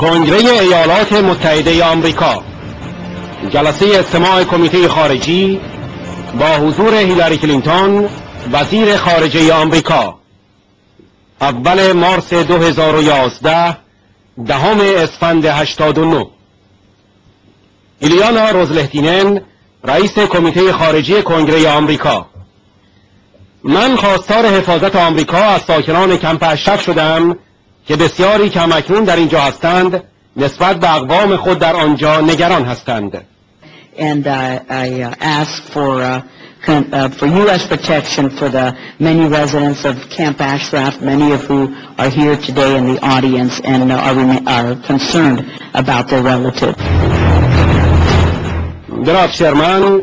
کنگره ایالات متحده آمریکا. جلسه استماع کمیته خارجی با حضور هیلاری کلینتون وزیر خارجه آمریکا. اول مارس 2011 دهم اسفند 89 ایلیانا روزلهتینن رئیس کمیته خارجی کنگره آمریکا. من خواستار حفاظت آمریکا از ساکنان کمپ اشرف شدم که بسیاری کمکنون در اینجا هستند نسبت به اقوام خود در آنجا نگران هستند and uh, I uh, ask for uh, uh, for U.S. protection for the many residents of Camp Ashraf, many of who are here today in the audience and uh, are, are concerned about their relatives. جناب شرمن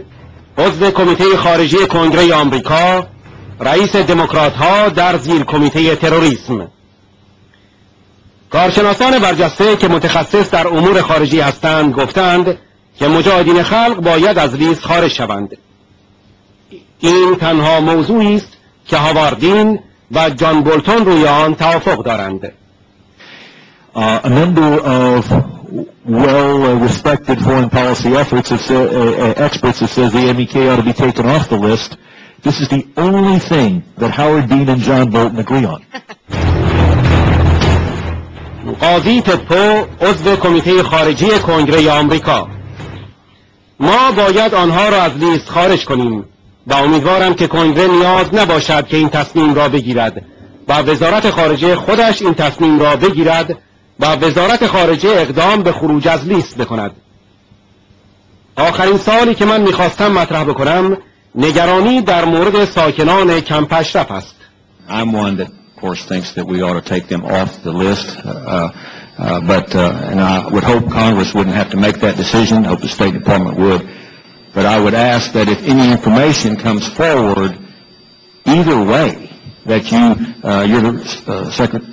عضو کمیته خارجی کنگره آمریکا رئیس دموکرات ها در زیر کمیته تروریسم کارشناسان برجسته که متخصص در امور خارجی هستند گفتند که مجاهدین خلق باید از لیست خارج شوند این تنها موضوعی است که هاواردین و جان بولتون روی آن توافق دارند Uh, a number of well-respected foreign policy efforts have said, uh, uh, experts have said the MEK ought to be taken off the list. This is the only thing that Howard Dean and John Bolton agree on. قاضی تپو عضو کمیته خارجی کنگره آمریکا. ما باید آنها را از لیست خارج کنیم و امیدوارم که کنگره نیاز نباشد که این تصمیم را بگیرد و وزارت خارجه خودش این تصمیم را بگیرد و وزارت خارجه اقدام به خروج از لیست بکند. آخرین سوالی که من می‌خواستم مطرح بکنم نگرانی در مورد ساکنان کمپ اشرف است I'm course, thinks that we ought to take them off the list. Uh, uh, but, uh, and I would hope Congress wouldn't have to make that decision. I hope the State Department would. But I would ask that if any information comes forward, either way, that you, uh, your uh, secret,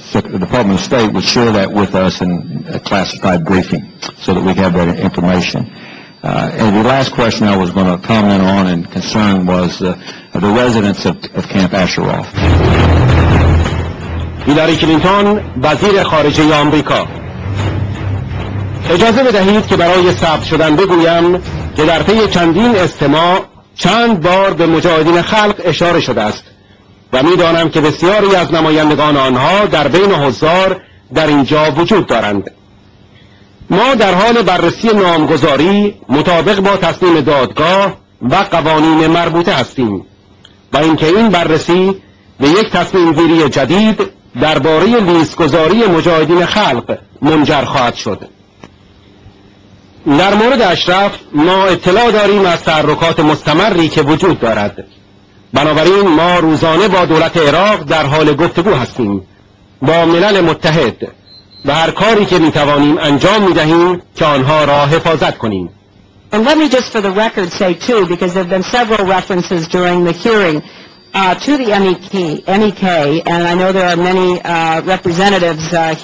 Sec- the Department of State would share that with us in a classified briefing so that we have that information. Uh, and the last question I was going to comment on and concern was uh, the residents of, of Camp Asheroth. هیلاری کلینتون وزیر خارجه آمریکا اجازه بدهید که برای ثبت شدن بگویم که در طی چندین استماع چند بار به مجاهدین خلق اشاره شده است و می‌دانم که بسیاری از نمایندگان آنها در بین حضار در اینجا وجود دارند ما در حال بررسی نامگذاری مطابق با تصمیم دادگاه و قوانین مربوطه هستیم و اینکه این بررسی به یک تصمیم گیری جدید درباره لیستگذاری مجاهدین خلق منجر خواهد شد. در مورد اشرف ما اطلاع داریم از تحرکات مستمری که وجود دارد. بنابراین ما روزانه با دولت عراق در حال گفتگو هستیم. با ملل متحد و هر کاری که میتوانیم انجام میدهیم که آنها را حفاظت کنیم And let me just for the record say too, because there have been several references during the hearing uh, to the MEK, MEK, and I know there are many uh, representatives uh,